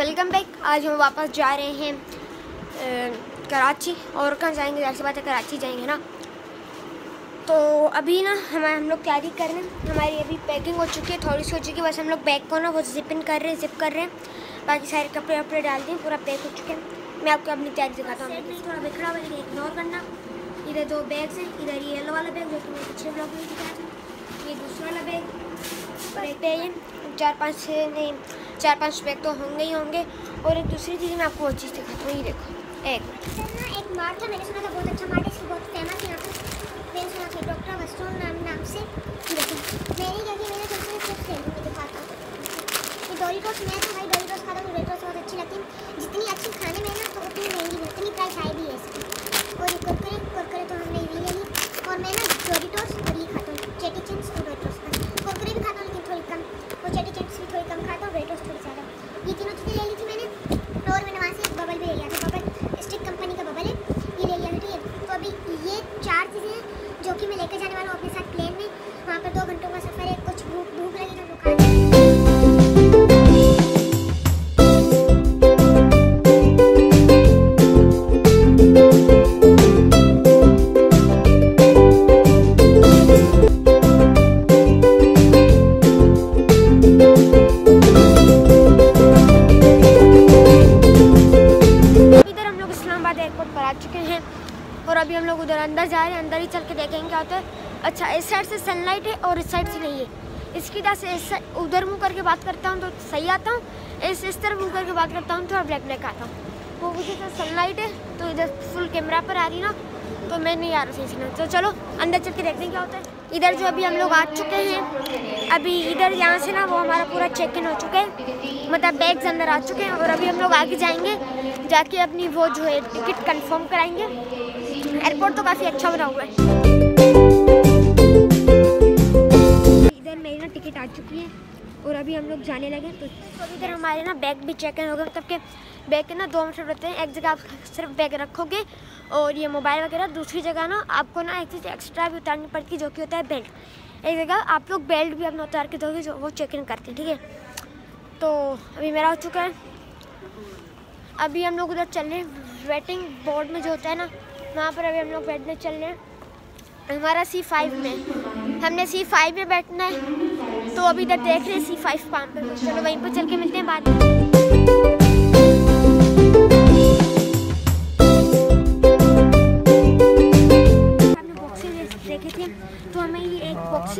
Welcome back. आज हम वापस जा रहे हैं कराची। और कहाँ जाएँगे? जैसी बात है कराची जाएँगे ना। तो अभी ना हम हम लोग तैयारी कर रहे हैं। हमारी अभी पैकिंग हो चुकी है थोड़ी सी हो चुकी है। बस हम लोग बैग को ना वो जिपिन कर रहे हैं जिप कर रहे हैं। बाकी सारे कपड़े वपड़े डाल दिए पूरा पैक हो चुके हैं। मैं आपको अपनी तैयारी दिखाता हूँ। थोड़ा बिखरा हुआ है इग्नोर करना। इधर दो बैग्स हैं इधर ये येलो वाला बैग जो कि मैं पिछले ब्लॉग में दिखाया था। ये दूसरा वाला बैग और एक पे ये। चार पाँच छः नहीं। चार पाँच बैग तो होंगे ही होंगे, और एक दूसरी चीज़ मैं आपको वो चीज़ दिखाता हूँ, ये देखो, एक एक मार्ट था मैंने सुना था बहुत अच्छा मार्ट है बहुत फ़ेमस यहाँ पर मैंने सुना था डॉक्टर वस्टोन नाम नाम से। देखो मैंने किया मैंने दिखाता हूँ। मैं तो भाई डोरीटोस खाता हूँ डोरीटोस बहुत अच्छी लगती है जितनी अच्छी खाने में है ना तो उतनी महँगी भी उतनी प्राइस हाई भी है इसकी और ये कुरकुरे कुरकुरे तो हमने ये ले ली और मैं ना डोरीटोस और ये खाता हूँ चेटी चिप्स और डोरीटोस कुरकुरे भी खाता हूँ लेकिन थोड़ी कम और चेटी चिप्स भी थोड़ी कम खाता हूँ डोरीटोस थोड़ी ज़्यादा ये तीनों चीज़ें ले ली थी मैंने। और मैंने वहाँ से बबल भी ले लिया था। बबल स्टिक कंपनी का बबल है। ये ले लिया था, ठीक है? तो अभी ये चार चीज़ें जो कि मैं लेकर जाने वाला हूँ। और इस साइड से नहीं है। इसकी वजह से इस उधर मुँह करके बात करता हूँ तो सही आता हूँ। इस इस तरफ़ मुँह करके बात करता हूँ तो ब्लैक ब्लैक आता हूँ। वो मुझे तो सनलाइट है तो इधर फुल कैमरा पर आ रही ना तो मैं नहीं आ रहा सही से तो चलो, अंदर चल के देखते हैं क्या होता है। इधर जो अभी हम लोग आ चुके हैं, अभी इधर यहाँ से ना वो हमारा पूरा चेक इन हो चुका है। मतलब बैग्स अंदर आ चुके हैं और अभी हम लोग आगे जाएँगे, जाके अपनी वो जो है टिकट कंफर्म कराएँगे। एयरपोर्ट तो काफ़ी अच्छा बना हुआ है। मेरी ना टिकट आ चुकी है और अभी हम लोग जाने लगे तो अभी इधर हमारे ना बैग भी चेक हो गए मतलब के बैग के ना दो मतलब रहते हैं, एक जगह आप सिर्फ़ बैग रखोगे और ये मोबाइल वगैरह, दूसरी जगह ना आपको ना एक चीज़ एक्स्ट्रा भी उतारनी पड़ती है, जो कि होता है बेल्ट एक जगह आप लोग बेल्ट भी अपना उतार के दोगे, जो वो चेक इन करते हैं, ठीक है? तो अभी मेरा हो चुका है। अभी हम लोग उधर चल रहे हैं वेटिंग बोर्ड में जो होता है ना, वहाँ पर अभी हम लोग बैठने चल रहे हैं। हमारा सी फाइव में। हमने सी फाइव में बैठना है तो अभी इधर देख रहे हैं सी फाइव कहाँ पे। चलो वहीं पर चल के मिलते हैं बाद में। तो हमें ये एक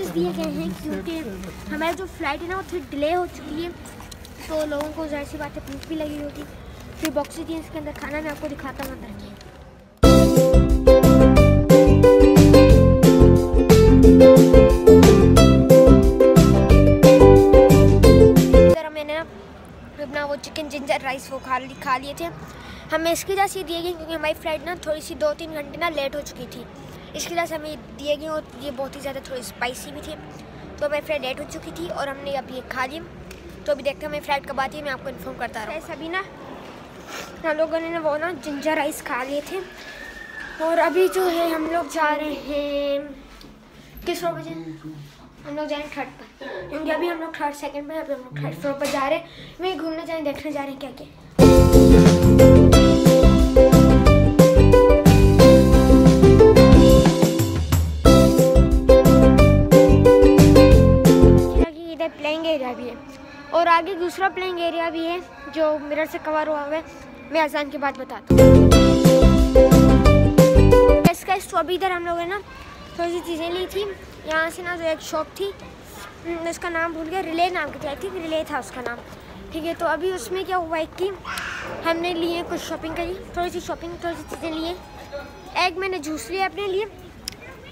दिए गए हैं, क्योंकि हमारी जो फ़्लाइट है ना, वो थोड़ी डिले हो चुकी है। तो लोगों को ज़ाहिर सी बात है भूख भी लगी होगी फिर बॉक्सेस दिए इसके अंदर खाना मैं आपको दिखाता हूँ अंदर। वो चिकन जिंजर राइस वो खा ली, खा लिए थे। हमें इसकी वजह से दिए गए क्योंकि हमारी फ़्लाइट ना थोड़ी सी दो तीन घंटे ना लेट हो चुकी थी। इसकी वजह से हमें दिए गए और ये बहुत ही ज़्यादा थोड़ी स्पाइसी भी थी। तो हमारी फ़्लाइट लेट हो चुकी थी और हमने अब ये खा ली। तो अभी देखते हैं हमें फ़्लाइट कब आती है, मैं आपको इन्फॉर्म करता रहा। सभी ना, हम लोगों ने ना वो ना जिंजर राइस खा लिए थे। और अभी जो है हम लोग जा रहे हैं, किस जाए हम लोग जा रहे हैं थर्ड पर। क्योंकि अभी हम लोग थर्ड सेकंड पे हैं, अभी हम लोग थर्ड फ्लोर पर जा रहे हैं। वहीं घूमने जाए देखने जा रहे हैं क्या क्या एरिया भी है। और आगे दूसरा प्लेइंग एरिया भी है जो मिरर से कवर हुआ हुआ है। मैं आसान की बात बताता हूँ। इसका तो अभी इधर हम लोगों ने ना थोड़ी सी चीज़ें ली थी। यहाँ से ना जो एक शॉप थी हम्म, उसका नाम भूल गया रिले नाम की थी आई थिंक रिले था उसका नाम। ठीक है तो अभी उसमें क्या हुआ है कि हमने लिए कुछ शॉपिंग करी थोड़ी सी शॉपिंग थोड़ी सी चीज़ें लिए। एक मैंने जूस लिया अपने लिए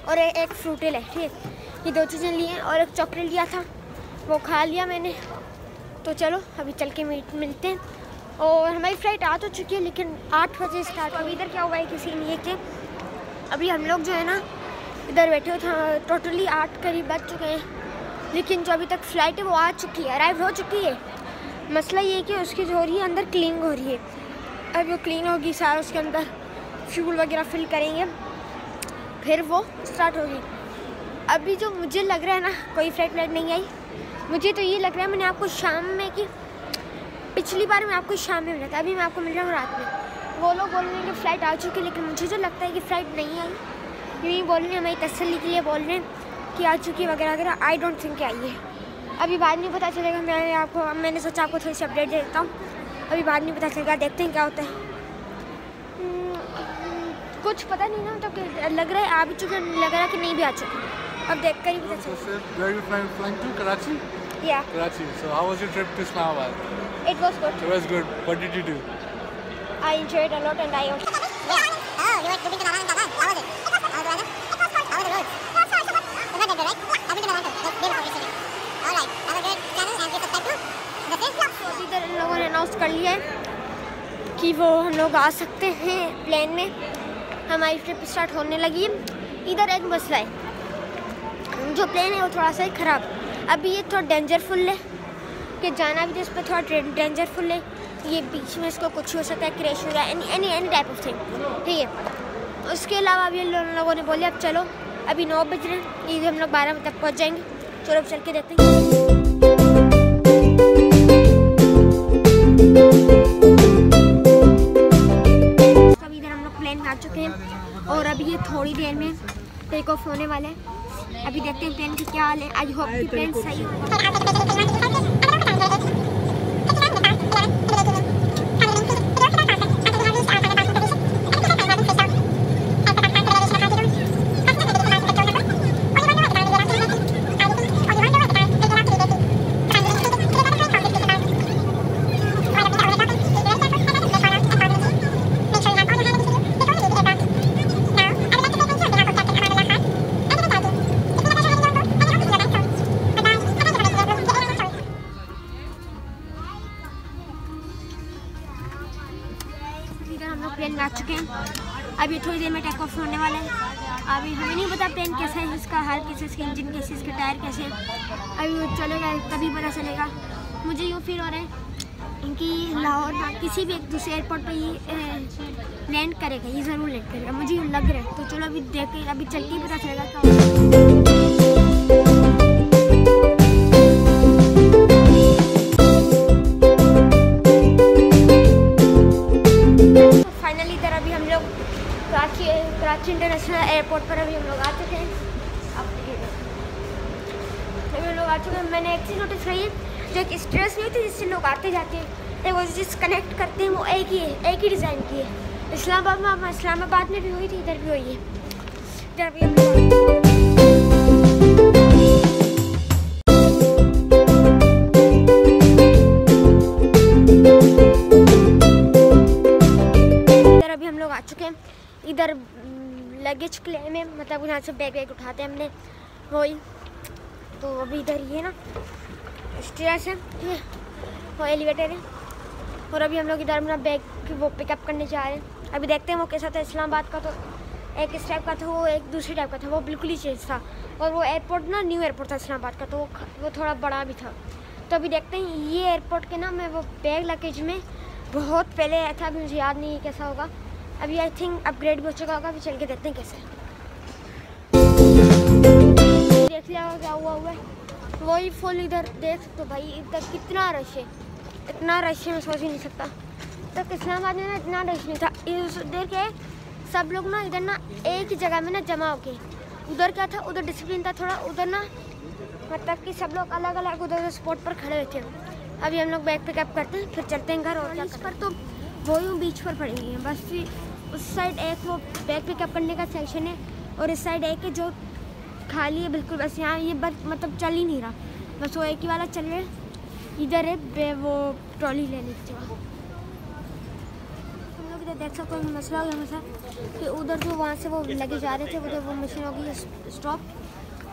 और ए- एक फ्रूटे ले ठीक है। ये दो चीज़ें लिए और एक चॉकलेट लिया था वो खा लिया मैंने। तो चलो अभी चल के मिल- मिलते हैं। और हमारी फ़्लाइट आ तो चुकी है लेकिन आठ बजे स्टार्ट अभी इधर क्या हुआ है किसी ये कि अभी हम लोग जो है ना इधर बैठे हुए थे टोटली आठ करीब बज चुके हैं। लेकिन जो अभी तक फ़्लाइट है, वो आ चुकी है अराइव हो चुकी है। मसला ये है कि उसकी जो हो रही है, अंदर क्लीनिंग हो रही है। अब वो क्लीन होगी, सारा उसके अंदर फ्यूल वगैरह फिल करेंगे। फिर वो स्टार्ट होगी। अभी जो मुझे लग रहा है ना, कोई फ़्लाइट व्लाइट नहीं आई। मुझे तो ये लग रहा है, मैंने आपको शाम में कि पिछली बार मैं आपको शाम में मिला था, अभी मैं आपको मिल रहा हूँ रात में। वो लोग बोल रहे हैं कि फ़्लाइट आ चुकी है, लेकिन मुझे जो लगता है कि फ़्लाइट नहीं आई। यूँ बोल रहे हैं हमारी तसली के लिए बोल रहे हैं कि आ चुकी है वगैरह वगैरह आई डोंट थिंक आई है अभी बाद में पता चलेगा मैं आपको मैंने सोचा आपको थोड़ी सी अपडेट दे देता हूँ अभी बाद में पता चलेगा देखते हैं क्या होता है हम्म, कुछ पता नहीं ना तो लग रहा है आ भी चुके लग रहा है कि नहीं भी आ चुके अब देख कर ही पता चलेगा to? Karachi? या Karachi. So, how was your trip to Islamabad? It was good It was good. What did you do? I enjoyed a lot and I also Oh, you went to Bindra. How was it? How was the weather? How were the roads? It's not that good, right? I've been to Daman too. They were recently. All right. Have a good channel and please subscribe to the same vlog. अभी इधर इन लोगों ने announce कर लिया है कि वो हम लोग आ सकते हैं प्लेन में। हमारी ट्रिप स्टार्ट होने लगी है। इधर एक मसला है जो प्लेन है वो थोड़ा सा ही ख़राब। अभी ये थोड़ा डेंजरफुल है। कि जाना भी तो पर थोड़ा डेंजरफुल है। ये बीच में इसको कुछ हो सकता है क्रैश हो जाए any any any type of thing ठीक है। उसके अलावा अभी उन लोगों ने बोले, अब चलो, अभी नौ बज रहे हैं। ये हम लोग बारह बजे तक पहुँच जाएँगे। चलो, अब चल के देखते हैं। और अभी ये थोड़ी देर में टेक ऑफ़ होने वाला है। अभी देखते हैं ट्रेन की क्या हाल है। आई होप कि प्लेन सही हो। इधर हम लोग प्लेन में आ चुके हैं। अभी थोड़ी देर में टेक ऑफ़ होने वाला है। अभी हमें नहीं पता प्लेन कैसा है, इसका हाल कैसे इसके इंजन कैसे इसके टायर कैसे हैं। अभी वो चलेगा तभी पता चलेगा। मुझे यूँ फील हो रहा है कि लाहौर ना किसी भी एक दूसरे एयरपोर्ट पर ये लैंड करेगा, ये ज़रूर लैंड करेगा। मुझे यूँ लग रहा है। तो चलो अभी देख, अभी चल के ही पता चलेगा कराची इंटरनेशनल एयरपोर्ट पर अभी हम लोग आ चुके हैं। अभी हम लोग आ चुके हैं। मैंने एक चीज़ नोटिस करी जो एक स्ट्रेस नहीं होती जिससे लोग आते जाते हैं। वो जिस कनेक्ट करते हैं वो एक ही है, एक ही डिज़ाइन की है। इस्लामाबाद में इस्लामाबाद में भी हुई थी, इधर भी हुई है। इधर भी हम लोग- इधर लगेज क्लेम है मतलब यहाँ से बैग वैग उठाते हैं हमने। वही तो अभी इधर ही है ना स्टेयर्स है वो एलिवेटर है। और अभी हम लोग इधर अपना बैग वो पिकअप करने जा रहे हैं। अभी देखते हैं वो कैसा था इस्लामाबाद का तो एक इस टाइप का था, वो एक दूसरे टाइप का था, वो बिल्कुल ही चेंज था। और वो एयरपोर्ट ना न्यू एयरपोर्ट था इस्लामाबाद का तो वो वो थोड़ा बड़ा भी था। तो अभी देखते हैं, ये एयरपोर्ट के ना, मैं वो बैग लगेज में बहुत पहले आया था अभी मुझे याद नहीं कैसा होगा। अभी आई थिंक अपग्रेड भी हो चुका होगा अभी चल के देखते हैं कैसे देख लिया होगा क्या हुआ हुआ है। वही फुल इधर देख तो भाई इधर कितना रश है। इतना रश है मैं सोच ही नहीं सकता। तक इस्लामाबाद में ना इतना रश नहीं था। इस के सब लोग ना इधर ना एक ही जगह में ना जमा हो गए। उधर क्या था उधर डिसिप्लिन था थोड़ा उधर ना मतलब कि सब लोग अलग अलग उधर स्पॉट पर खड़े हुए थे। अभी हम लोग बैग पिकअप करते हैं फिर चलते हैं घर और इस पर तो वो यूँ बीच पर पड़ी हुई है। बस फिर उस साइड एक वो बैग पिकअप करने का सेक्शन है और इस साइड एक है जो खाली है बिल्कुल। बस यहाँ ये बस मतलब चल ही नहीं रहा। बस वो एक ही वाला चल रहा है। इधर है वो ट्रॉली लेने की जगह हम लोग इधर देख सकते हो, मसला हो गया मसला कि उधर जो वहाँ से वो लगे जा रहे थे, उधर वो मशीन हो गई स्टॉप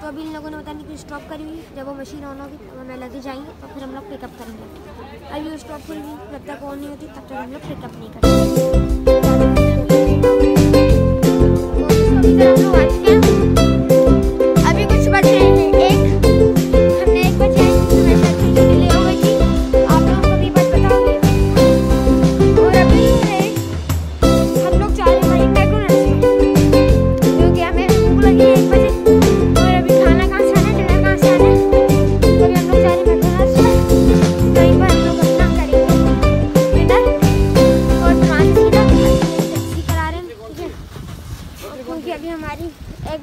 तो अभी इन लोगों ने बताया कि स्टॉप करी हुई। जब वो मशीन ऑन होगी तो हमें लगे जाएँगे तो फिर हम लोग पिकअप करेंगे। अभी स्टॉप हुई हुई, जब तक ऑन नहीं होती, तब तक हम लोग पिकअप नहीं करेंगे।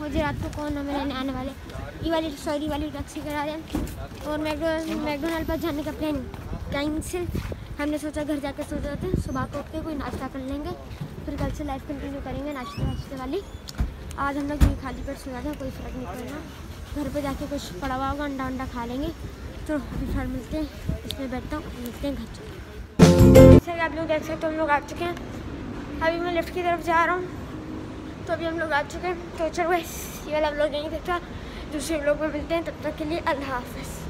रात को कौन हमें लेने आने वाले? ये वाली सॉरी वाली टैक्सी करा रहे हैं। और मैकडोनल्ड मैकडोनल्ड पर जाने का प्लान कैंसिल हमने सोचा घर जाकर सो जाते हैं। सुबह को उठ के कोई नाश्ता कर लेंगे। फिर कल से लाइफ कंटिन्यू करेंगे नाश्ते वाश्ते वाली। आज हम लोग ये खाली पेट सो जाते हैं कोई फ़र्क नहीं पड़ना। घर पे जाके कुछ पड़ा हुआ होगा, अंडा अंडा खा लेंगे। तो अभी फिर मिलते हैं, इसमें बैठता हूँ, मिलते हैं घर चले जैसे आप लोग देख सकते हम लोग आ चुके हैं। अभी मैं लिफ्ट की तरफ़ जा रहा हूँ। तो अभी हम लोग आ चुके हैं तो चलो ये वाला हम लोग नहीं देखता दूसरे लोग में मिलते हैं तब तक के लिए अल्लाह हाफिज़